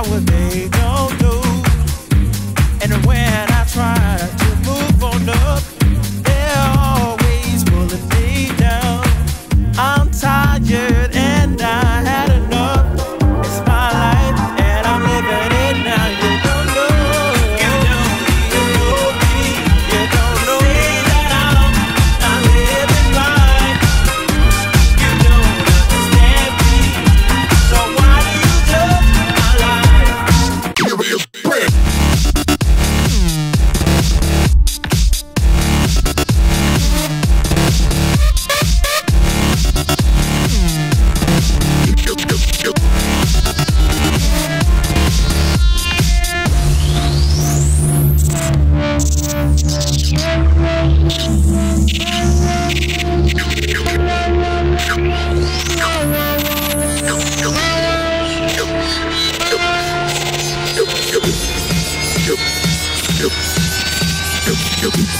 I was You.